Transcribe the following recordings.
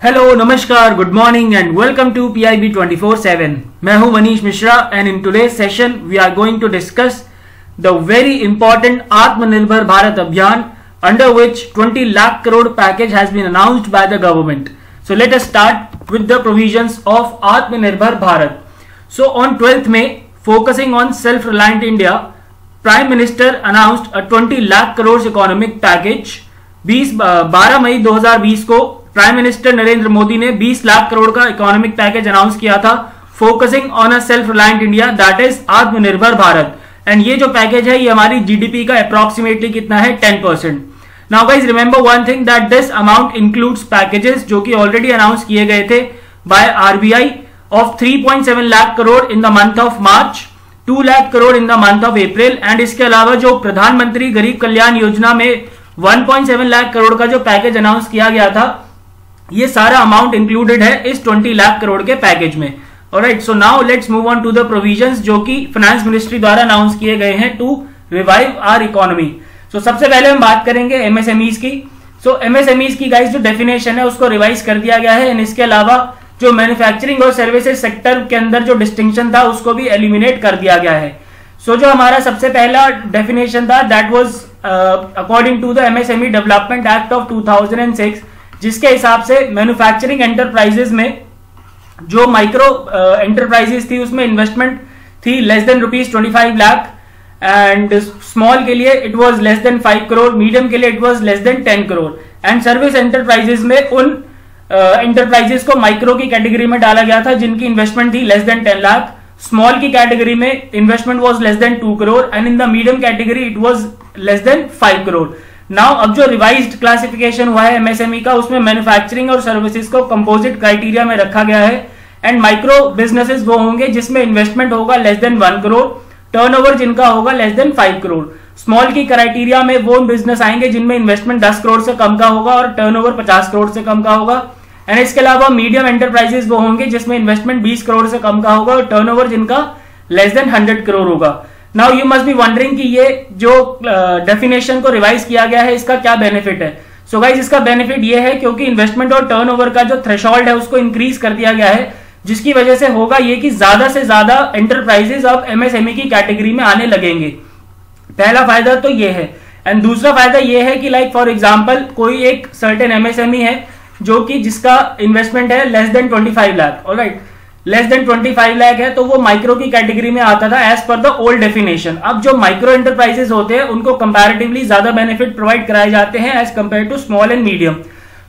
Hello नमस्कार good morning and welcome to P I B twenty four seven मैं हूँ Manish Mishra and in today session we are going to discuss the very important Atmanirbhar Bharat Abhiyan under which 20 lakh crore package has been announced by the government so let us start with the provisions of Atmanirbhar Bharat. So on twelfth में focusing on self reliant India prime minister announced a 20 lakh crore economic package 20 12 मई 2020 को prime minister Narendra Modi ने 20 लाख करोड़ का economic package announce किया था focusing on a self reliant India that is Atmanirbhar Bharat. And ये जो package है, ये हमारी जीडीपी का अप्रोक्सीमेटली कितना है? 10 percent now guys remember one thing that this amount includes packages जो कि ऑलरेडी अनाउंस किए गए थे by RBI of 3.7 lakh crore in the month of March 2 lakh crore in the month of April and इसके अलावा जो प्रधानमंत्री गरीब कल्याण योजना में 1.7 लाख करोड़ का जो पैकेज अनाउंस किया गया था ये सारा अमाउंट इंक्लूडेड है इस 20 लाख करोड़ के पैकेज में। Right so now let's move on to the provisions जो कि फाइनेंस मिनिस्ट्री द्वारा अनाउंस किए गए हैं to revive our economy so सबसे पहले हम बात करेंगे एमएसएमईज की। सो so, एमएसएमईज की गाइस जो डेफिनेशन है उसको रिवाइज कर दिया गया है। एंड इसके अलावा जो मैन्युफैक्चरिंग और सर्विसेज़ सेक्टर के अंदर जो डिस्टिंक्शन था उसको भी एलिमिनेट कर दिया गया है। सो so, जो हमारा सबसे पहला डेफिनेशन था that was according to the MSME development act of 2006 जिसके हिसाब से मैन्युफैक्चरिंग एंटरप्राइजेस में जो माइक्रो एंटरप्राइजेस uh, थी उसमें इन्वेस्टमेंट थी less than rupees twenty five lakh and small के लिए it was less than five crore medium के लिए it was less than ten crore and service enterprises में उन एंटरप्राइजेस uh, को माइक्रो की कैटेगरी में डाला गया था जिनकी इन्वेस्टमेंट थी less than ten lakh small की कैटेगरी में investment was less than two crore and in the medium category it was less than five crore now, अब जो रिवाइज्ड क्लासिफिकेशन हुआ है एमएसएमई e का, उसमें मैन्युफैक्चरिंग और सर्विसेज़ को कंपोजिट क्राइटेरिया में रखा गया है। एंड माइक्रो बिजनेसेस वो होंगे जिसमें इन्वेस्टमेंट होगा less than one crore turnover जिनका होगा less than five crore small की क्राइटेरिया में वो बिज़नेस आएँगे जिनमें इन्वेस्टमेंट दस करोड़ से कम का होगा और टर्नओवर पचास करोड़ से कम का होगा। एंड इसके अलावा मीडियम एंटरप्राइजेस वो होंगे जिसमें इन्वेस्टमेंट बीस करोड़ से कम का होगा और टर्नओवर जिनका लेस देन हंड्रेड करोड़ होगा। Now you must be wondering कि ये जो डेफिनेशन uh, को रिवाइज किया गया है इसका क्या बेनिफिट है? सो so गाइज़ इसका बेनिफिट ये है क्योंकि इन्वेस्टमेंट और टर्नओवर का जो थ्रेशोल्ड है उसको इंक्रीज कर दिया गया है जिसकी वजह से होगा ये कि ज़्यादा से ज़्यादा एंटरप्राइजेस अब एमएसएमई की कैटेगरी में आने लगेंगे। पहला फ़ायदा तो ये है। एंड दूसरा फ़ायदा ये है कि लाइक फॉर एग्ज़ाम्पल कोई एक सर्टेन एमएसएमई है जो कि जिसका इन्वेस्टमेंट है less than twenty five lakh right less than 25 lakh है तो वो माइक्रो की कैटेगरी में आता था as per the old definition अब जो माइक्रो एंटरप्राइजेस होते हैं, उनको कंपैरेटिवली ज़्यादा बेनिफिट प्रोवाइड कराए जाते हैं as compare to small and medium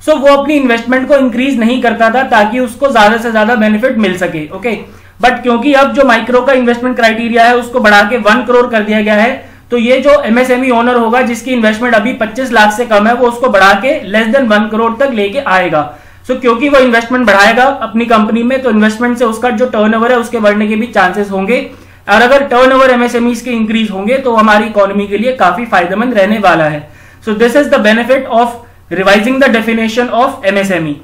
so वो अपनी इन्वेस्टमेंट को इंक्रीज नहीं करता था ताकि उसको ज़्यादा से ज़्यादा बेनिफिट मिल सके ओके बट क्योंकि अब जो माइक्रो का इन्वेस्टमेंट क्राइटेरिया है, उसको बढ़ा के वन करोड़ कर दिया गया है तो ये जो एमएसएमई ओनर होगा, जिसकी इन्वेस्टमेंट अभी 25 लाख से कम है, वो उसको बढ़ा के लेस देन वन करोड़ तक लेके आएगा। सो so, क्योंकि वो इन्वेस्टमेंट बढ़ाएगा अपनी कंपनी में तो इन्वेस्टमेंट से उसका जो टर्नओवर है उसके बढ़ने के भी चांसेस होंगे। और अगर टर्नओवर एमएसएमई के इंक्रीज होंगे तो हमारी इकोनॉमी के लिए काफ़ी फ़ायदेमंद रहने वाला है। So this is the benefit of revising the definition of MSME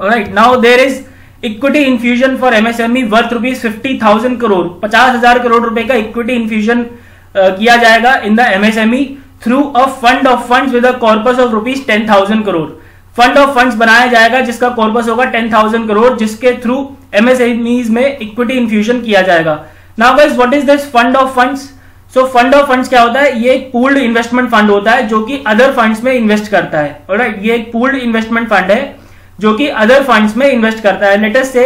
right now there is equity infusion for MSME worth rupees fifty thousand crore पचास हज़ार करोड़ रुपए का इक्विटी इन्फ्यूजन किया जाएगा in the MSME through a fund of fund with corpus of rupees ten thousand crore fund of funds बनाया जाएगा, जिसका corpus होगा टेन थाउज़ेंड करोड़ जिसके थ्रू एमएसएमईज में इक्विटी इन्फ्यूजन किया जाएगा। Now guys what is this fund of funds so fund of funds क्या होता है? ये एक पूल्ड इन्वेस्टमेंट फंड होता है, जो कि अदर फंड्स में इन्वेस्ट करता है। राइट ये एक पूल्ड इन्वेस्टमेंट फंड है, जो कि अदर फंड्स में इन्वेस्ट करता है। लेटेस्ट से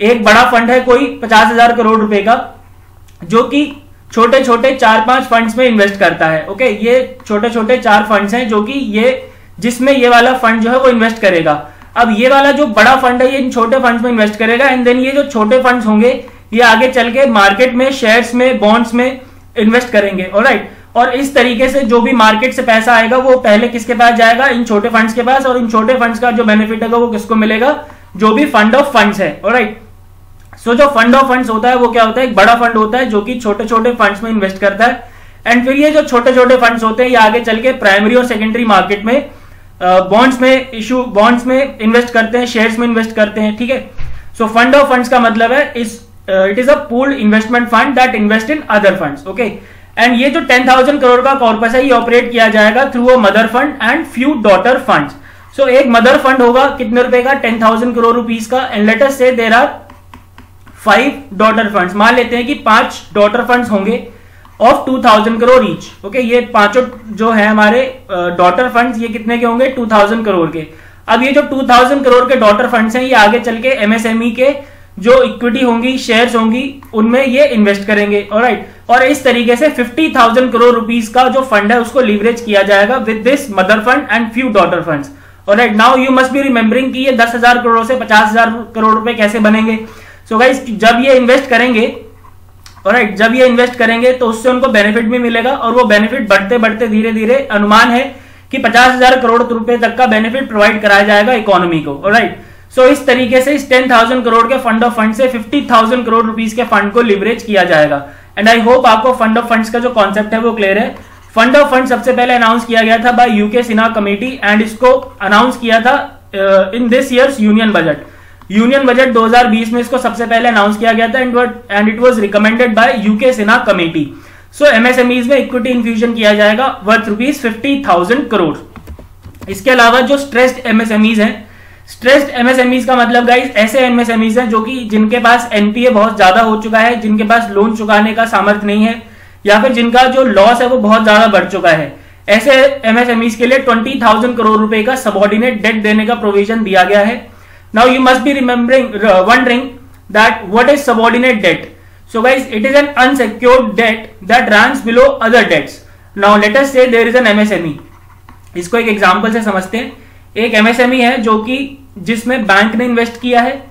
एक बड़ा फंड है कोई, पचास हज़ार करोड़ रुपए का, जो कि छोटे छोटे चार पाँच फंड्स में इन्वेस्ट करता है। ओके ये छोटे छोटे चार फंड्स हैं, जो कि ये जिसमें ये वाला फंड जो है वो इन्वेस्ट करेगा। अब ये वाला जो बड़ा फंड है, ये इन छोटे फंड्स में इन्वेस्ट करेगा एंड देन ये जो छोटे फंड्स होंगे, ये आगे चल के मार्केट में शेयर्स में बॉन्ड्स में इन्वेस्ट करेंगे राइट और इस तरीके से जो भी मार्केट से पैसा आएगा, वो पहले किसके पास जाएगा? इन छोटे फंड्स के पास, और इन छोटे फंड्स का जो बेनिफिट होगा, वो किसको मिलेगा? जो भी फंड ऑफ़ फंड्स है राइट सो जो फंड ऑफ़ फंड्स होता है, वो क्या होता है? एक बड़ा फंड होता है, जो कि छोटे छोटे फंड्स में इन्वेस्ट करता है। एंड फिर ये जो छोटे छोटे फंड्स होते हैं, ये आगे चल के प्राइमरी और सेकेंडरी मार्केट में बॉन्ड्स में इशू बॉन्ड्स में इन्वेस्ट करते हैं शेयर्स में इन्वेस्ट करते हैं, ठीक है? सो फंड ऑफ़ फंड्स का मतलब है, इस it is a pooled investment fund that invest in other funds okay and ये जो टेन थाउज़ेंड करोड़ का कॉर्पस है, ये ऑपरेट किया जाएगा through a mother fund and few daughter funds so एक मदर फंड होगा, कितने रुपए का? टेन थाउज़ेंड करोड़ रुपीज़ का एंड लेटर से there are five daughter funds मान लेते हैं कि पाँच डॉटर फंड्स होंगे of two thousand crore each okay ये पाँचों जो है हमारे डॉटर फंड्स ये कितने के होंगे? टू थाउज़ेंड करोड़ के। अब ये जो टू थाउज़ेंड करोड़ के डॉटर फंड्स हैं, ये आगे चल के एमएसएमई के जो इक्विटी होंगी शेयर्स होंगी, उनमें ये इन्वेस्ट करेंगे और राइट और इस तरीके से फिफ्टी थाउज़ेंड करोड़ रुपीज़ का जो फंड है, उसको लीवरेज किया जाएगा with this mother fund and few daughter funds right now you must be remembering कि ये दस हज़ार करोड़ से पचास हज़ार करोड़ रुपए कैसे बनेंगे। सो so गाइस जब ये इन्वेस्ट करेंगे राइट जब ये इन्वेस्ट करेंगे तो उससे उनको बेनिफिट भी मिलेगा और वो बेनिफिट बढ़ते बढ़ते धीरे धीरे अनुमान है कि पचास हज़ार करोड़ रुपए तक का बेनिफिट प्रोवाइड कराया जाएगा इकोनॉमी को राइट सो इस तरीके से इस टेन थाउज़ेंड करोड़ के फंड ऑफ़ फंड से फिफ्टी थाउज़ेंड करोड़ रुपीज़ के फंड को लिवरेज किया जाएगा। एंड आई होप आपको फंड ऑफ़ फंड्स का जो कॉन्सेप्ट है वो क्लियर है। फंड ऑफ़ फंड सबसे पहले अनाउंस किया गया था by U K Sinha committee and इसको अनाउंस किया था in this year's union budget union budget 2020 में इसको सबसे पहले अनाउंस किया गया था and it was recommended by U K Sinha committee so MSMEs में इक्विटी इन्फ्यूजन किया जाएगा worth rupees fifty thousand crore इसके अलावा जो स्ट्रेस्ड एमएसएमईज हैं स्ट्रेस्ड एमएसएमईज का मतलब गाइस ऐसे एमएसएमईज हैं जो कि जिनके पास एनपीए बहुत ज़्यादा हो चुका है, जिनके पास लोन चुकाने का सामर्थ्य नहीं है, या फिर जिनका जो लॉस है वो बहुत ज़्यादा बढ़ चुका है। ऐसे एमएसएमईज के लिए ट्वेंटी थाउज़ेंड करोड़ रुपए का सबॉर्डिनेट डेट देने का प्रोविज़न दिया गया है। Now you must be remembering wondering that what is subordinate debt so guys it is an unsecured debt that runs below other debts now let us say there is N MSME इसको एक example से समझते हैं। एक MSME है जो कि जिसमें बैंक ने इन्वेस्ट किया है।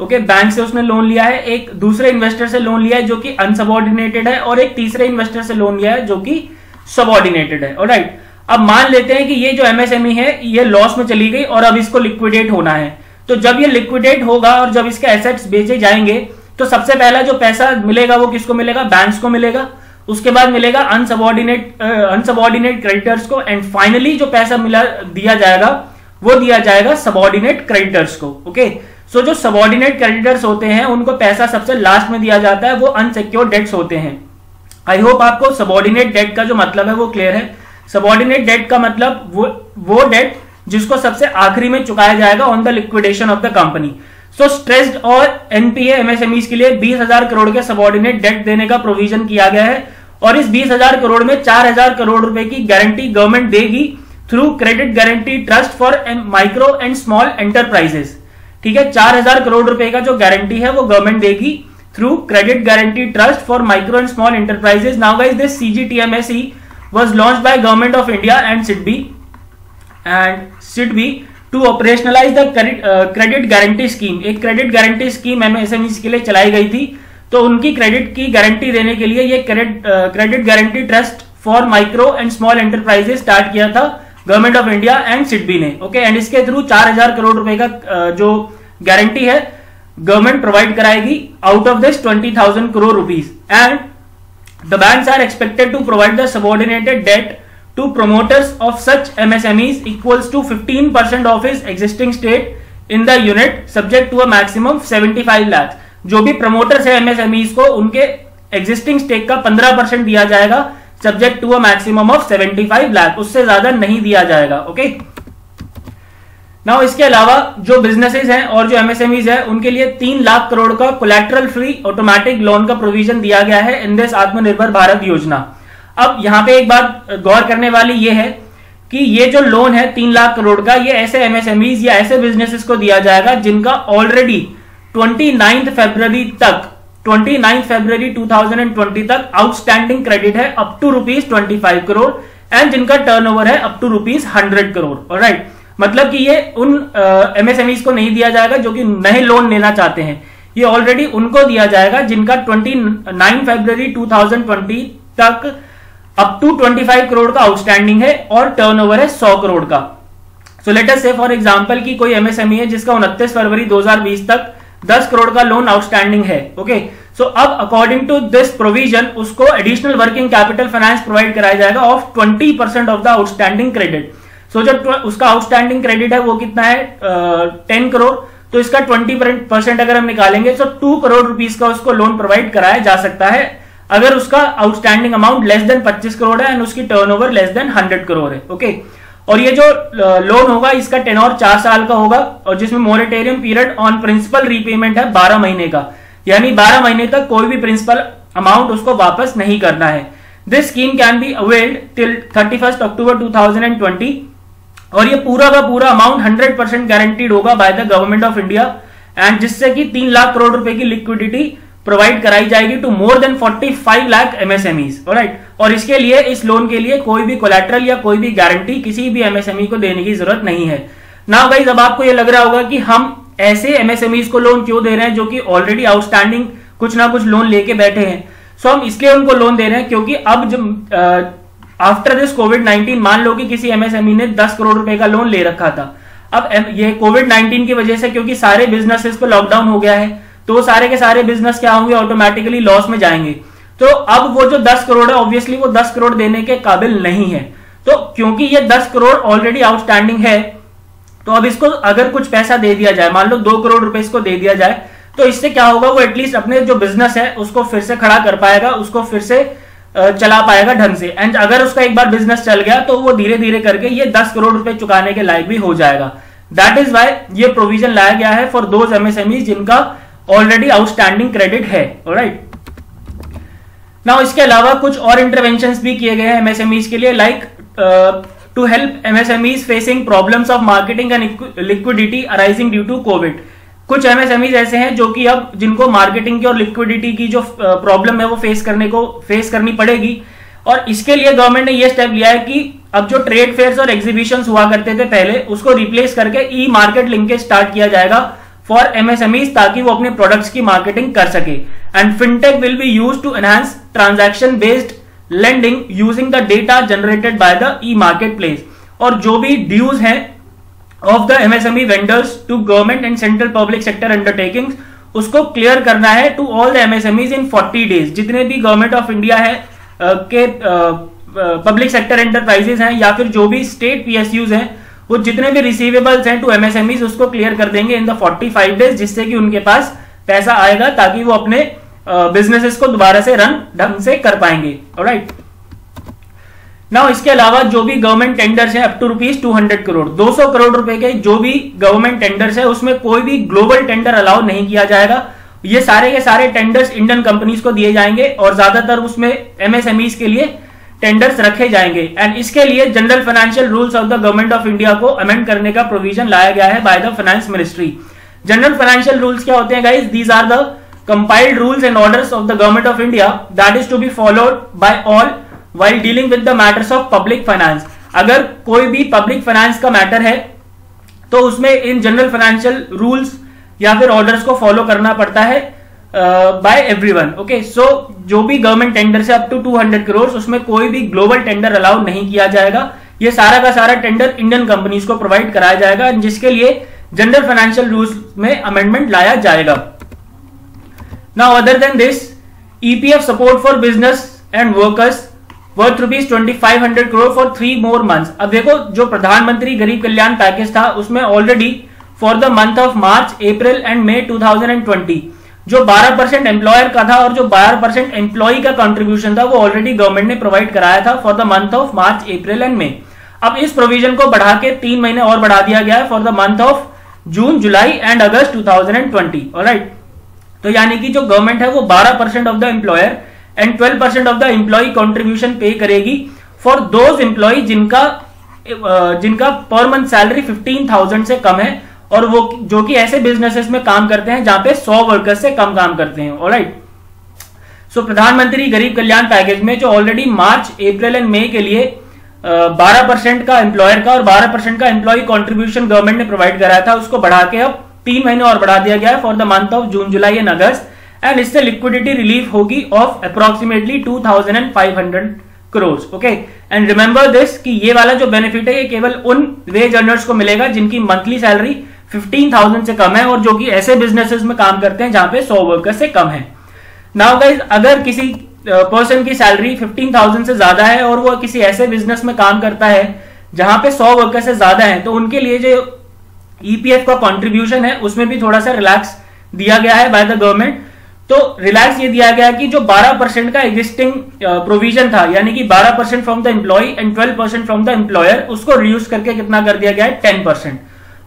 ओके बैंक से उसने लोन लिया है। एक दूसरे इन्वेस्टर से लोन लिया है जो कि अनसबॉर्डिनेटेड है और एक तीसरे इन्वेस्टर से लोन लिया है जो कि सबॉर्डिनेटेड है। राइट अब मान लेते हैं कि ये जो एमएसएमई है, ये लॉस में चली गई और अब इसको लिक्विडेट होना है। तो जब ये लिक्विडेट होगा और जब इसके एसेट्स बेचे जाएँगे तो सबसे पहला जो पैसा मिलेगा वो किसको मिलेगा? बैंक्स को मिलेगा। उसके बाद मिलेगा अनसबॉर्डिनेट अनसबॉर्डिनेट क्रेडिटर्स को एंड फाइनली जो पैसा मिला, दिया जाएगा, वो दिया जाएगा सबॉर्डिनेट क्रेडिटर्स को ओके सो जो सबॉर्डिनेट क्रेडिटर्स होते हैं, उनको पैसा सबसे लास्ट में दिया जाता है, वो अनसिक्योर डेट्स होते हैं। आई होप आपको सबॉर्डिनेट डेट का जो मतलब है, वो क्लियर है। सबॉर्डिनेट डेट का मतलब वो वो डेट जिसको सबसे आखिरी में चुकाया जाएगा on the liquidation of the company so stressed और एनपीए एमएसएमई के लिए बीस हज़ार करोड़ के सबॉर्डिनेट डेट देने का प्रोविज़न किया गया है और इस बीस हज़ार करोड़ में चार हज़ार करोड़ रुपए की गारंटी गवर्नमेंट देगी through credit guarantee trust for micro and small enterprises ठीक है, चार हज़ार करोड़ रुपए का जो गारंटी है वो गवर्नमेंट देगी through credit guarantee trust for micro and small enterprises now guys this CGTMSE was launch by government of India and SIDBI and SIDBI to operationalise the credit guarantee scheme एक credit guarantee scheme MSME के लिए चलाई गई थी। तो उनकी credit की guarantee देने के लिए ये credit guarantee trust for micro and small enterprises start किया था government of India and SIDBI ने। ओके एंड इसके थ्रू चार हज़ार करोड़ रुपए का जो गारंटी है गवर्नमेंट प्रोवाइड कराएगी out of this twenty thousand crore rupees and the bank are expected to provide the subordinated debt of such MSMEs equals to fifteen percent of its existing stake in the unit subject to a maximum seventy five lakhs जो भी promoters है MSMEs को, उनके existing stake का पंद्रह percent दिया जाएगा subject to a maximum of 75 lakh उससे ज़्यादा नहीं दिया जाएगा ओके नाउ इसके अलावा जो बिजनेसेस हैं और जो एमएसएमईज है, उनके लिए तीन लाख करोड़ का कोलेट्रल फ्री ऑटोमेटिक लोन का प्रोविज़न दिया गया है इन दिस आत्मनिर्भर भारत योजना। अब यहाँ पे एक बात गौर करने वाली ये है कि ये जो लोन है तीन लाख करोड़ का, ये ऐसे एमएसएमईज या ऐसे बिजनेसेस को दिया जाएगा जिनका ऑलरेडी ट्वेंटी नाइन्थ फेब्रवरी तक ट्वेंटी नाइन फेब्रवरी 2020 तक आउटस्टैंडिंग क्रेडिट है up to rupees twenty five crore and जिनका टर्नओवर है up to rupees hundred crore right मतलब कि ये उन एमएसएमईज को नहीं दिया जाएगा जो कि नए लोन लेना चाहते हैं। ये ऑलरेडी उनको दिया जाएगा जिनका ट्वेंटी नाइन फेब्रवरी 2020 तक अप टू 25 करोड़ का आउटस्टैंडिंग है और टर्नओवर है 100 करोड़ का। So let us say for example की कोई एमएसएमई है जिसका उनतीस फरवरी 2020 तक दस करोड़ का लोन आउटस्टैंडिंग है ओके सो अब अकॉर्डिंग टू दिस प्रोविज़न उसको additional working capital finance provide कराया जाएगा of twenty percent of the outstanding credit so जो उसका आउटस्टैंडिंग क्रेडिट है वो कितना है? टेन uh, करोड़ तो इसका ट्वेंटी परसेंट अगर हम निकालेंगे तो टू करोड़ रुपीज़ का उसको लोन प्रोवाइड कराया जा सकता है। अगर उसका outstanding amount less than 25 crore है एंड उसकी टर्नओवर लेस देन 100 करोड़ है ओके और ये जो लोन होगा, इसका टेनोर चार साल का होगा और जिसमें moratorium period on principal repayment है बारह महीने का। यानी बारह महीने तक कोई भी प्रिंसिपल अमाउंट उसको वापस नहीं करना है। This scheme can be availed till thirty first October two thousand and twenty और ये पूरा का पूरा अमाउंट हंड्रेड परसेंट गारंटीड होगा by the government of India and जिससे कि तीन लाख करोड़ रुपए की लिक्विडिटी प्रोवाइड कराई जाएगी to more than 45 lakh MSMEs right और इसके लिए, इस लोन के लिए कोई भी कोलेट्रल या कोई भी गारंटी किसी भी एमएसएमई e को देने की ज़रूरत नहीं है। ना गाइज़ अब आपको ये लग रहा होगा कि हम ऐसे एमएसएमईज को लोन क्यों दे रहे हैं जो कि ऑलरेडी आउटस्टैंडिंग कुछ ना कुछ लोन लेके बैठे हैं। सो हम इसलिए उनको लोन दे रहे हैं क्योंकि अब जब आफ्टर दिस कोविड 19 मान लो कि किसी एमएसएमई e ने 10 करोड़ रुपए का लोन ले रखा था। अब ये कोविड 19 की वजह से क्योंकि सारे बिजनेसेस पे लॉकडाउन हो गया है। तो सारे के सारे बिज़नेस क्या होंगे? ऑटोमेटिकली लॉस में जाएँगे। तो अब वो जो 10 करोड़ है ऑब्वियसली वो 10 करोड़ देने के काबिल नहीं है। तो क्योंकि ये 10 करोड़ ऑलरेडी आउटस्टैंडिंग है तो अब इसको अगर कुछ पैसा दे दिया जाए, मान लो दो करोड़ रुपए इसको दे दिया जाए तो इससे क्या होगा? वो एटलीस्ट अपने जो बिज़नेस है, उसको फिर से खड़ा कर पाएगा, उसको फिर से चला पाएगा ढंग से। एंड अगर उसका एक बार बिज़नेस चल गया तो वो धीरे धीरे करके ये दस करोड़ रुपए चुकाने के लायक भी हो जाएगा। दैट इज़ वाई ये प्रोविज़न लाया गया है फॉर दोज एमएसएमई जिनका ऑलरेडी आउटस्टैंडिंग क्रेडिट है राइट नाउ इसके अलावा कुछ और इंटरवेंशन भी किए गए हैं एमएसएमईज के लिए like to help MSMEs facing problems of marketing and liquidity arising due to Covid कुछ एमएसएमईज ऐसे हैं जो कि अब जिनको मार्केटिंग की और लिक्विडिटी की जो प्रॉब्लम है वो फेस करने को फेस करनी पड़ेगी। और इसके लिए गवर्नमेंट ने ये स्टेप लिया है कि अब जो ट्रेड फेयर और एग्जीबिशन हुआ करते थे पहले, उसको रिप्लेस करके ई मार्केट लिंकेज स्टार्ट किया जाएगा। फॉर एमएसएमईज ताकि वो अपने प्रोडक्ट्स की मार्केटिंग कर सके। And fintech will be use to enhance transaction based lending using the data generated by the e market place और जो भी ड्यूज है of the MSME vendors to government and central public sector undertaking उसको clear करना है to all the MSMEs in 40 days जितने भी government of India है के पब्लिक सेक्टर एंटरप्राइजेस हैं या फिर जो भी स्टेट पीएसयूज हैं वो जितने भी रिसीवेबल्स हैं टू एमएसएमईज उसको क्लियर कर देंगे इन द 45 डेज़ जिससे कि उनके पास पैसा आएगा, ताकि वो अपने बिजनेसेस को दोबारा से रन ढंग से कर पाएँगे। राइट नाउ इसके अलावा जो भी गवर्नमेंट टेंडर्स है up to rupees two hundred crore दो सौ करोड़ रुपए के जो भी गवर्नमेंट टेंडर्स है, उसमें कोई भी ग्लोबल टेंडर अलाउ नहीं किया जाएगा। ये सारे के सारे टेंडर्स इंडियन कंपनीज़ को दिए जाएँगे, और ज़्यादातर उसमें एमएसएमईज के लिए टेंडर्स रखे जाएँगे। एंड इसके लिए general financial rules of the government of India को अमेंड करने का प्रोविज़न लाया गया है by the finance ministry general financial rules क्या होते हैं guys these are the compiled rules and orders of the government of India that is to be followed by all while dealing with the matters of public finance अगर कोई भी public finance का matter है तो उसमें इन general financial rules या फिर ऑर्डर्स को फॉलो करना पड़ता है। बाय एवरीवन ओके सो जो भी गवर्नमेंट टेंडर से अप टू 200 करोड़ उसमें कोई भी ग्लोबल टेंडर अलाउ नहीं किया जाएगा। ये सारा का सारा टेंडर इंडियन कंपनीज़ को प्रोवाइड कराया जाएगा, जिसके लिए जनरल फाइनेंशियल रूल्स में अमेंडमेंट लाया जाएगा। Now other than this EPF support for business and workers worth rupees twenty five hundred crore for three more month अब देखो, जो प्रधानमंत्री गरीब कल्याण पैकेज था, उसमें already for the month of March April and May 2020 जो 12 percent employer का था और जो 12 परसेंट एम्प्लॉय का कंट्रीब्यूशन था, वो ऑलरेडी गवर्नमेंट ने प्रोवाइड कराया था for the month of March April and May अब इस प्रोविज़न को बढ़ा के तीन महीने और बढ़ा दिया गया है for the month of June July and August two thousand right तो यानी कि जो गवर्नमेंट है, वो 12 percent of the employer and 12 percent of the employee contribution pay करेगी फॉर दोज एम्प्लॉय जिनका जिनका per month salary fifteen thousand से कम है और वो जो कि ऐसे बिजनेसेस में काम करते हैं जहाँ पे सौ वर्कर्स से कम काम करते हैं alright so Pradhan Mantri Garib Kalyan package में जो already March, April and May के लिए बारह परसेंट का एम्प्लॉयर का और बारह परसेंट का एम्प्लॉय कॉन्ट्रीब्यूशन गवर्नमेंट ने प्रोवाइड कराया था, उसको बढ़ा के अब तीन महीने और बढ़ा दिया गया है for the month of June July and August and इससे लिक्विडिटी रिलीफ होगी of approximately 2500 crore okay and remember this कि ये वाला जो बेनिफिट है, ये केवल उन वेज अर्नर्स को मिलेगा जिनकी मंथली सैलरी 15,000 से कम है और जो कि ऐसे बिजनेसेस में काम करते हैं जहाँ पे 100 वर्कर से कम है। नाउ गाइज़ अगर किसी पर्सन की सैलरी 15,000 से ज़्यादा है और वो किसी ऐसे बिज़नेस में काम करता है जहाँ पे 100 वर्कर से ज़्यादा है तो उनके लिए जो ईपीएफ का कॉन्ट्रीब्यूशन है उसमें भी थोड़ा सा रिलैक्स दिया गया है बाय द गवर्नमेंट तो रिलैक्स ये दिया गया कि जो 12 परसेंट का एग्जिस्टिंग प्रोविज़न था यानी कि 12 percent from the employee and 12 percent from the employer उसको रिड्यूस करके कितना कर दिया गया है 10 परसेंट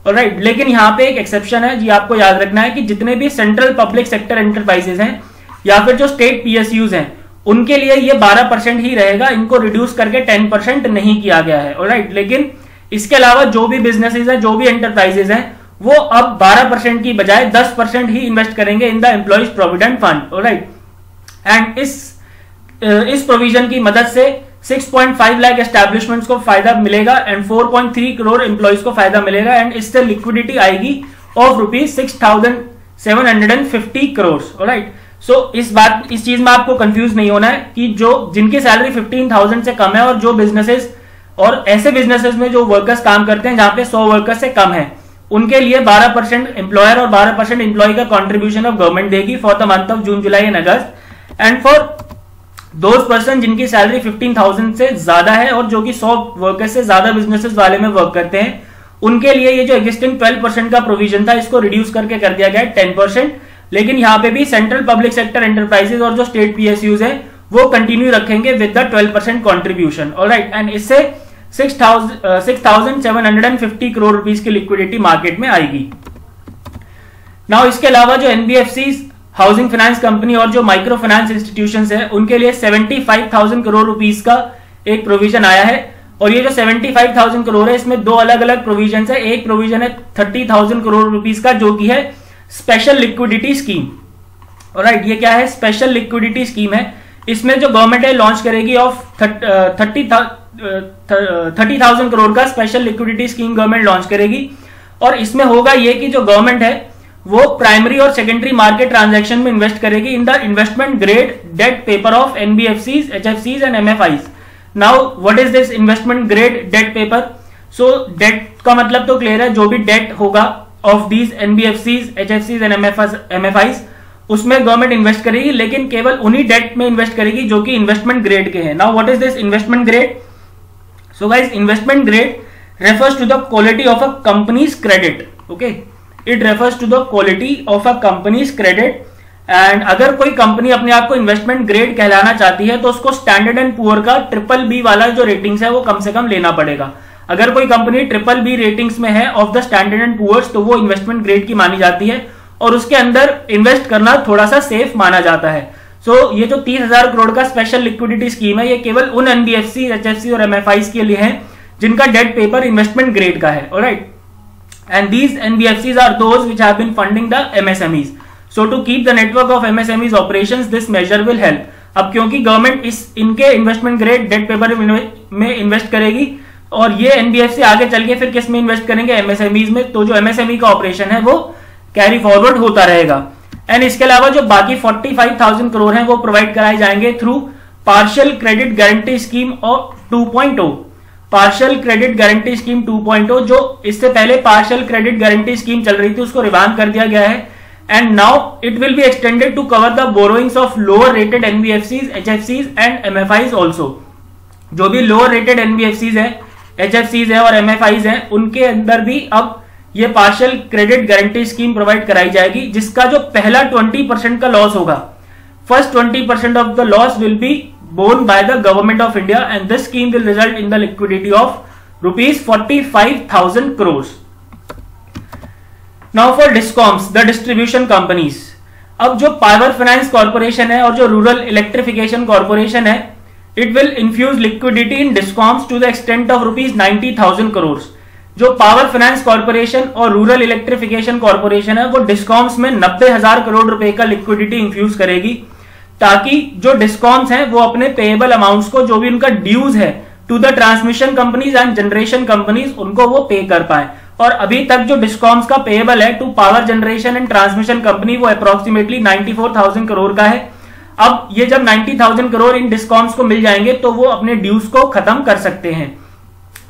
राइट लेकिन यहाँ पे एक एक्सेप्शन है, जी आपको याद रखना है कि जितने भी सेंट्रल पब्लिक सेक्टर एंटरप्राइजेस हैं, या फिर जो स्टेट पीएसयूज हैं, उनके लिए ये 12 परसेंट ही रहेगा, इनको रिड्यूस करके 10 परसेंट नहीं किया गया है। राइट लेकिन इसके अलावा जो भी बिजनेसेस है, जो भी एंटरप्राइजेस हैं, वो अब 12 परसेंट की बजाय 10 परसेंट ही इन्वेस्ट करेंगे in the employees provident fund right and इस प्रोविज़न की मदद से 6.5 लाख एस्टेब्लिशमेंट्स को फ़ायदा मिलेगा एंड 4.3 करोड़ एम्प्लॉयज़ को फ़ायदा मिलेगा एंड इससे लिक्विडिटी आएगी of rupees six thousand seven hundred and fifty crore right so इस बात, इस चीज़ में आपको कंफ्यूज नहीं होना है कि जो, जिनकी सैलरी फिफ्टीन थाउज़ेंड से कम है और जो बिजनेसेस और ऐसे बिजनेसेस में जो वर्कर्स काम करते हैं जहाँ पे सौ वर्कर्स से कम है, उनके लिए 12 परसेंट एम्प्लॉयर और 12 परसेंट एम्प्लॉय का कंट्रीब्यूशन ऑफ़ गवर्नमेंट देगी for the month of June July and August and for those person जिनकी सैलरी 15,000 से ज़्यादा है और जो कि 100 वर्कर्स से ज़्यादा बिजनेसेस वाले में वर्क करते हैं उनके लिए ये जो एग्जिस्टिंग 12 परसेंट का प्रोविज़न था इसको रिड्यूस करके कर दिया गया है टेन परसेंट लेकिन यहाँ पे भी सेंट्रल पब्लिक सेक्टर एंटरप्राइजेस और जो स्टेट पीएसयूज है वो कंटिन्यू रखेंगे with the twelve percent contribution और राइट एंड इससे six thousand seven hundred and fifty crore rupees की लिक्विडिटी मार्केट में आएगी। नाउ इसके अलावा जो एनबीएफसी हाउसिंग फाइनेंस कंपनी और जो माइक्रो फाइनेंस इंस्टीट्यूशन है, उनके लिए seventy five thousand crore rupees का एक प्रोविज़न आया है। और ये जो सेवेंटी फाइव थाउज़ेंड करोड़ है, इसमें दो अलग अलग प्रोविज़न है। एक प्रोविज़न है थर्टी थाउज़ेंड करोड़ रुपीज़ का, जो कि है स्पेशल लिक्विडिटी स्कीम और राइट ये क्या है? स्पेशल लिक्विडिटी स्कीम है। इसमें जो गवर्नमेंट है लॉन्च करेगी of thirty thirty thousand crore का special liquidity scheme government launch करेगी। और इसमें होगा ये कि जो गवर्नमेंट है वो प्राइमरी और सेकेंडरी मार्केट ट्रांजैक्शन में इन्वेस्ट करेगी in the investment grade debt paper of NBFCs एचएफसीज and MFIs now what is this investment grade debt paper so debt का मतलब तो क्लियर है जो भी डेट होगा ऑफ़ दीज एनबीएफसीज एचएफसीज एंड एमएफआईज उसमें गवर्नमेंट इन्वेस्ट करेगी लेकिन केवल उन्हीं डेट में इन्वेस्ट करेगी जो कि इन्वेस्टमेंट ग्रेड के हैं। Now what is this investment grade So guys, investment grade refers to the quality of a company's credit. Okay, it refers to the quality of a company's credit. And अगर कोई company अपने आप को investment grade कहलाना चाहती है तो उसको स्टैंडर्ड एंड पुअर का ट्रिपल बी वाला जो रेटिंग्स है वो कम से कम लेना पड़ेगा अगर कोई कंपनी ट्रिपल बी रेटिंग्स में है of the Standard and Poor's तो वो इन्वेस्टमेंट ग्रेड की मानी जाती है और उसके अंदर इन्वेस्ट करना थोड़ा सा सेफ़ माना जाता है सो so, ये जो तीस हज़ार करोड़ का स्पेशल लिक्विडिटी स्कीम है ये केवल उन एनबीएफसी एचएफसी और एमएफआई के लिए है जिनका डेट पेपर इन्वेस्टमेंट ग्रेड का है right and these NBFC are those which have been funding the MSMEs so to keep the network of MSMEs operations this measure will help अब क्योंकि government इस इनके इन्वेस्टमेंट ग्रेड डेट पेपर में invest करेगी और ये एनबीएफसी आगे चल के फिर किसमें इन्वेस्ट करेंगे? एमएसएमईज में। तो जो एमएसएमई का ऑपरेशन है वो कैरी फॉरवर्ड होता रहेगा। एंड इसके अलावा जो बाकी 45,000 करोड़ हैं वो प्रोवाइड कराए जाएँगे through partial credit guarantee scheme और 2.0 पार्शियल क्रेडिट गारंटी स्कीम 2.0 जो इससे पहले पार्शियल क्रेडिट गारंटी स्कीम चल रही थी, उसको रिवान कर दिया गया है। And now it will be extended to cover the borrowings of lower rated NBFCs एचएफसीज and MFIs also जो भी लोअर रेटेड एनबीएफसीज है एचएफसीज है और एमएफआईज है, उनके अंदर भी अब ये partial credit guarantee scheme provide कराई जाएगी, जिसका जो पहला 20 परसेंट का लॉस होगा। First 20 percent of the loss will be the government of India and this scheme will result in the liquidity of rupees forty five thousand crore now for discoms the distribution companies अब जो power finance corporation है और जो rural electrification corporation है it will infuse liquidity in discoms to the extent of rupees ninety thousand crore जो power finance corporation और rural electrification corporation है, वो डिस्कॉम्स में नब्बे हज़ार करोड़ रुपए का लिक्विडिटी इंफ्यूज करेगी। ताकि जो डिस्कॉम्स हैं वो अपने पेएबल अमाउंट्स को जो भी उनका ड्यूज है to the transmission companies and generation companies उनको वो पे कर पाए। और अभी तक जो डिस्कॉम्स का पेएबल है to power generation and transmission company वो अप्रोक्सीमेटली 94,000 करोड़ का है। अब ये जब 90,000 करोड़ इन डिस्कॉम्स को मिल जाएँगे तो वो अपने ड्यूज को खत्म कर सकते हैं।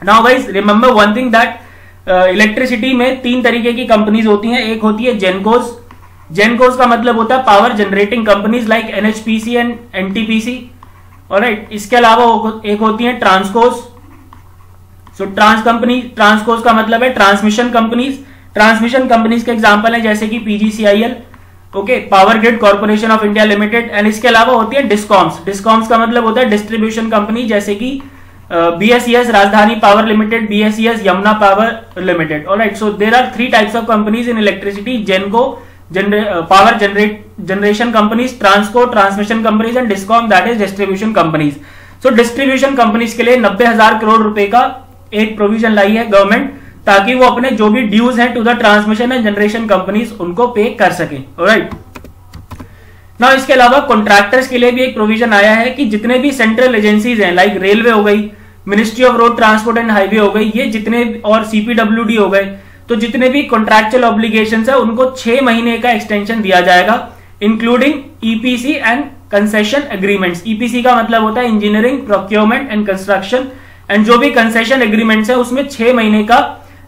Now guys remember one thing that electricity में तीन तरीके की कंपनीज़ होती हैं। एक होती है जेनकोस जेनकोस का मतलब होता है power generating companies like NHPC and NTPC right इसके अलावा एक होती है transcos so trans company transcos का मतलब है ट्रांसमिशन कंपनीज़ ट्रांसमिशन कंपनीज़ के एग्जांपल है जैसे कि PGCIL okay power grid corporation of India limited and इसके अलावा होती है डिस्कॉम्स डिस्कॉम्स का मतलब होता है डिस्ट्रीब्यूशन कंपनी जैसे कि BSES Rajdhani power limited BSES Yamuna power limited alright so there are three types of companies in electricity genco power generate generation companies transco transmission companies and discom that is distribution companies so distribution companies के लिए नब्बे हज़ार करोड़ रुपए का एक provision लाई है government ताकि वो अपने जो भी ड्यूज हैं to the transmission and generation companies उनको पे कर सके। राइट ना इसके अलावा कॉन्ट्रैक्टर्स के लिए भी एक प्रोविज़न आया है कि जितने भी सेंट्रल एजेंसीज हैं लाइक रेलवे हो गई ministry of road transport and highway हो गई, ये जितने और सीपीडब्ल्यूडी हो गए तो जितने भी कॉन्ट्रैक्चुअल ऑब्लिगेशन है, उनको छह महीने का एक्सटेंशन दिया जाएगा including EPC and concession agreements EPC का मतलब होता है engineering procurement and construction and जो भी कंसेशन एग्रीमेंट्स है, उसमें छह महीने का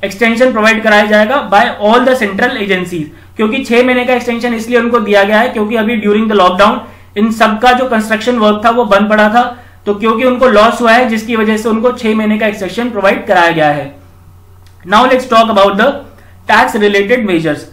एक्सटेंशन प्रोवाइड कराया जाएगा by all the central agencies क्योंकि छह महीने का एक्सटेंशन इसलिए उनको दिया गया है क्योंकि अभी ड्यूरिंग द लॉकडाउन इन सबका जो कंस्ट्रक्शन वर्क था, वो बंद पड़ा था। तो क्योंकि उनको लॉस हुआ है, जिसकी वजह से उनको छह महीने का एक्सटेंशन प्रोवाइड कराया गया है। Now let's talk about the tax related measures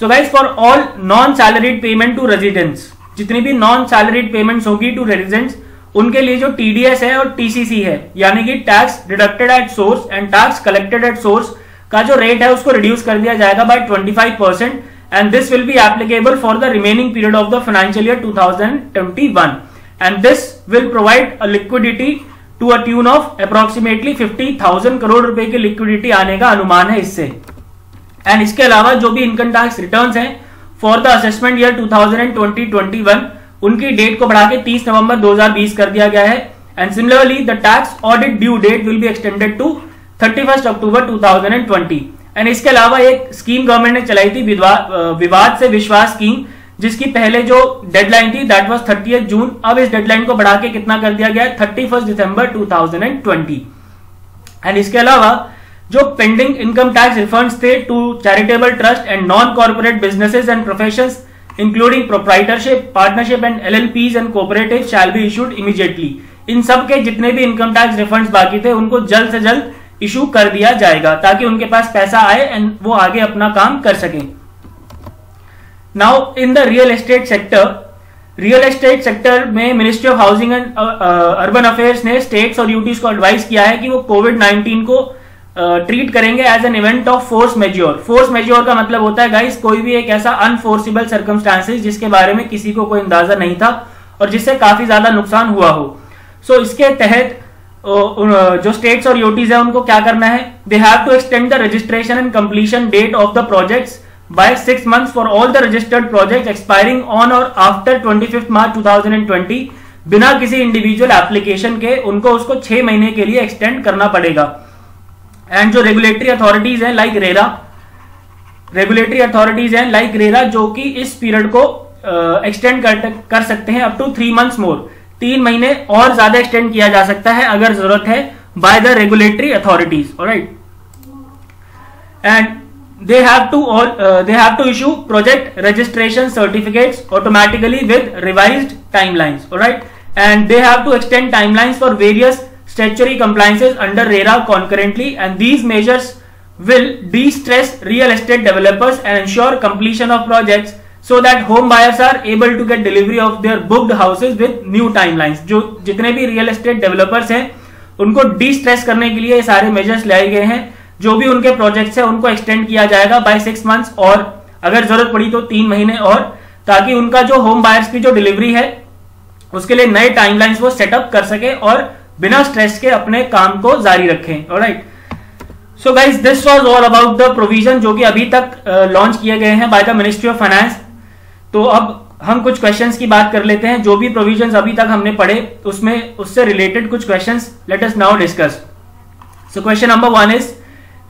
so guys for all non salaried payment to residents जितनी भी नॉन सैलरीड पेमेंट्स होगी टू रेजिडेंट्स उनके लिए जो टीडीएस है और टीसीसी है, यानी कि tax deducted at source and tax collected at source का जो रेट है उसको रिड्यूस कर दिया जाएगा by 25 percent and this will be applicable for the remaining period of the financial year 2021 and this will provide a liquidity to a tune of approximately 50,000 crore रुपए की लिक्विडिटी आने का अनुमान है इससे। एंड इसके अलावा जो भी इनकम टैक्स रिटर्न है फॉर द असेसमेंट ईयर 2020-21 उनकी डेट को बढ़ा के 30 नवंबर 2020 कर दिया गया है। And similarly the tax audit due date will be extended to thirty first October two thousand and twenty and इसके अलावा एक स्कीम गवर्नमेंट ने चलाई थी विवाद से विश्वास स्कीम जिसकी पहले जो डेडलाइन थी दैट वाज थर्टी जून अब इस डेडलाइन को बढ़ा के कितना कर दिया गया thirty first December two thousand and twenty and इसके अलावा, जो पेंडिंग इनकम टैक्स रिफंड्स थे to charitable trust and non corporate businesses and profession including proprietorship partnership and L L Ps and cooperative shall be issued immediately इन सब के जितने भी income tax refund बाकी थे, उनको जल्द से जल्द इशू कर दिया जाएगा, ताकि उनके पास पैसा आए एंड वो आगे अपना काम कर सके। Now in the real estate sector real estate sector में ministry of housing and urban affairs ने स्टेट्स और यूटीज को एडवाइस किया है कि वो कोविड 19 को ट्रीट uh, करेंगे as an event of force majeure force majeure का मतलब होता है गाइस कोई भी एक ऐसा अनफोर्सिबल सर्कमस्टांसेस जिसके बारे में किसी को कोई अंदाज़ा नहीं था और जिससे काफ़ी ज़्यादा नुकसान हुआ हो। सो so, इसके तहत जो स्टेट्स और यूटीज है उनको क्या करना है? They have to extend the registration and completion date of the projects six months for all the registered project expiring on or after twenty fifth March two thousand and twenty बिना किसी individual application के उनको उसको छह महीने के लिए extend करना पड़ेगा। एंड जो रेगुलेटरी अथॉरिटीज है लाइक रेरा रेगुलेटरी अथॉरिटीज है लाइक रेरा जो कि इस पीरियड को एक्सटेंड uh, कर, कर सकते हैं up to three months more तीन महीने और ज़्यादा एक्सटेंड किया जा सकता है अगर ज़रूरत है by the regulatory authorities right and they have to all they have to issue project registration certificates automatically with revised timelines right and they have to extend timelines for various statutory compliances under RERA concurrently, and these measures will de-stress real estate developers and ensure completion of projects that home buyers are able to get delivery of their booked houses with new timelines जो जितने भी real estate developers हैं, उनको D stress करने के लिए ये सारे मेजर्स लाए गए हैं। जो भी उनके प्रोजेक्ट्स है, उनको एक्सटेंड किया जाएगा बाय सिक्स मंथ्स और अगर ज़रूरत पड़ी तो तीन महीने और, ताकि उनका जो होम बायर्स की जो डिलीवरी है, उसके लिए नए टाइमलाइंस वो सेटअप कर सके और बिना स्ट्रेस के अपने काम को जारी रखें right so guys this was all about the provision जो कि अभी तक लॉन्च किए गए हैं by the ministry of finance तो अब हम कुछ क्वेश्चंस की बात कर लेते हैं। जो भी प्रोविजंस अभी तक हमने पढ़े, उसमें, उससे रिलेटेड कुछ questions let us now discuss so question number one is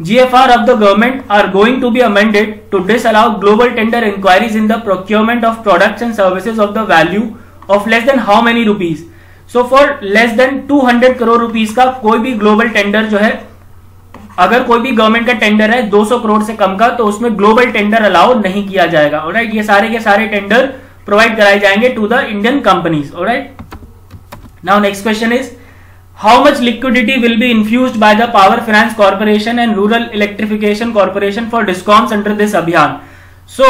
GFR of the government are going to be amended to disallow global tender inquiries in the procurement of products and services of the value of less than how many rupees. So for less than 200 crore rupees का कोई भी global tender जो है अगर कोई भी government का tender है 200 करोड़ से कम का तो उसमें ग्लोबल टेंडर अलाउ नहीं किया जाएगा राइट ये सारे के सारे टेंडर प्रोवाइड कराए जाएँगे to the Indian companies right now next question is how much liquidity will be infuse by the power finance corporation and rural electrification corporation for discoms under this अभियान so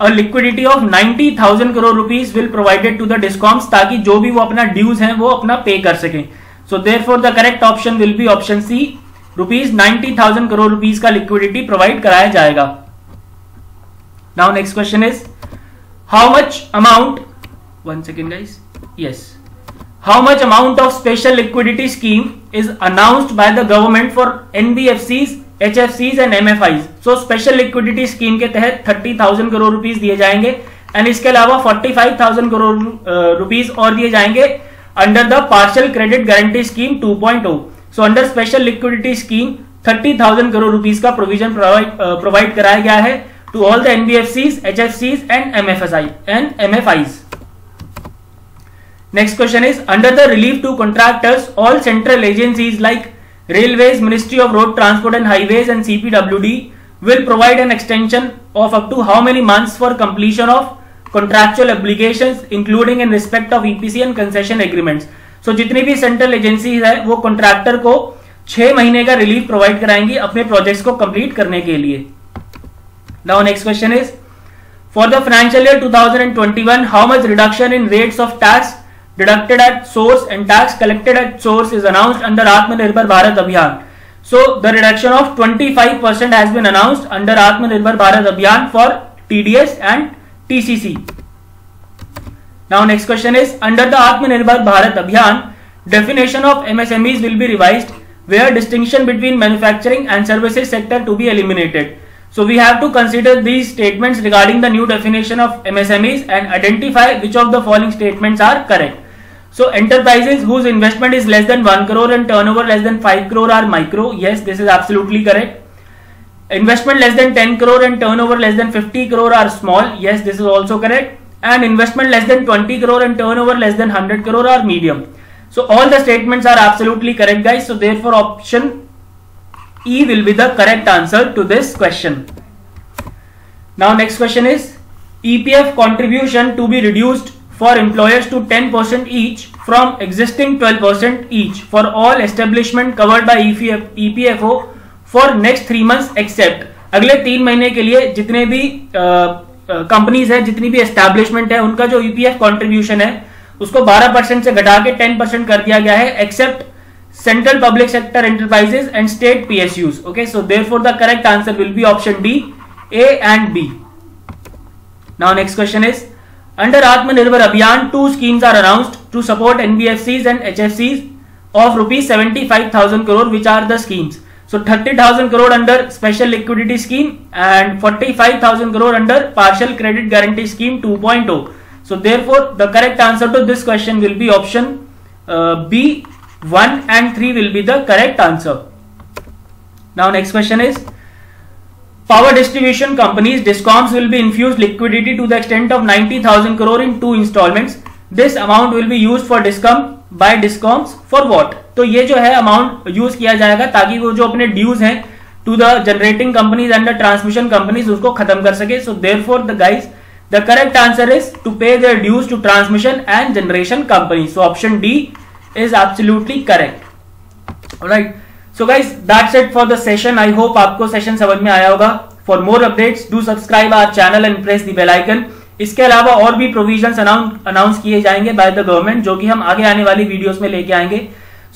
a liquidity of 90,000 crore rupees will provided to the discoms ताकि जो भी वो अपना dues है वो अपना pay कर सके। So there for the correct option will be option C rupees ninety thousand crore rupees का लिक्विडिटी प्रोवाइड कराया जाएगा। Now next question is how much amount one second guys yes how much amount of special liquidity scheme is announced by the government for NBFCs, HFCs and MFIs. So special liquidity scheme के तहत 30,000 crore rupees दिए जाएँगे and इसके अलावा 45,000 crore rupees और दिए जाएँगे under the partial credit guarantee scheme 2.0. So under special liquidity scheme 30,000 crore rupees का प्रोविज़न प्रोवाइड कराया गया है to all the NBFCs एचएफसीज and MFSI and MFIs next question is under the relief to contractors all central agencies like railway ministry of road transport and highways and CPW D will provide an extension of up to how many months for completion of contractual application including in respect of EPC and concession agreement so जितनी भी central agency है, वो contractor को छह महीने का relief provide कराएँगी अपने project को कंप्लीट करने के लिए। Now next question is for the financial year two thousand and twenty one how much reduction in rates of tax deducted at source and tax collected at source is announced under Atmanirbhar Bharat Abhiyan. So the reduction of 25% has been announced under Atmanirbhar Bharat Abhiyan for TDS and TCC. Now next question is under the Atmanirbhar Bharat Abhiyan, definition of MSMEs will be revised where distinction between manufacturing and services sector to be eliminated. So we have to consider these statements regarding the new definition of MSMEs and identify which of the following statements are correct. So enterprises whose investment is less than 1 crore and turnover less than 5 crore are micro. Yes, this is absolutely correct. Investment less than 10 crore and turnover less than 50 crore are small. Yes, this is also correct. And investment less than 20 crore and turnover less than 100 crore are medium. So all the statements are absolutely correct guys. So therefore option E will be the correct answer to this question. Now next question is EPF contribution to be reduced for employers to 10% each from existing 12% each for all establishment covered by EPFO for next three months except. अगले तीन महीने के लिए जितने भी companies है, जितनी भी एस्टेब्लिशमेंट है, उनका जो ईपीएफ कंट्रीब्यूशन है, उसको 12 परसेंट से घटा के 10 परसेंट कर दिया गया है except central public sector enterprises and state PSUs okay so there for the correct answer will be option D A and B now next question is Under Atmanirbhar Abhiyan, two schemes are announced to support NBFCs and HFCs of rupees 75,000 crore, which are the schemes. So 30,000 crore under special liquidity scheme and 45,000 crore under partial credit guarantee scheme 2.0. So therefore, the correct answer to this question will be option uh, B. 1 and 3 will be the correct answer. Now next question is Power distribution companies, DISCOMs will be infused liquidity to the extent of 90,000 crore in two installments. This amount will be used for DISCOM by DISCOMs for what? तो ये जो है amount use किया जाएगा ताकि वो जो अपने ड्यूज हैं to the generating companies and the transmission companies उसको खत्म कर सके so there for the guys the correct answer is to pay their dues to transmission and generation company so option D is absolutely correct right so guys that's it for the session I hope आपको session समझ में आया होगा. For more updates do subscribe our channel and press the bell icon इसके अलावा और भी provision announce किए जाएँगे बाय द गवर्नमेंट जो कि हम आगे आने वाली वीडियोस में लेके आएँगे.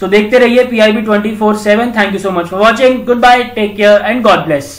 सो so, देखते रहिए PIB twenty four seven thank you so much for watching goodbye take care and God bless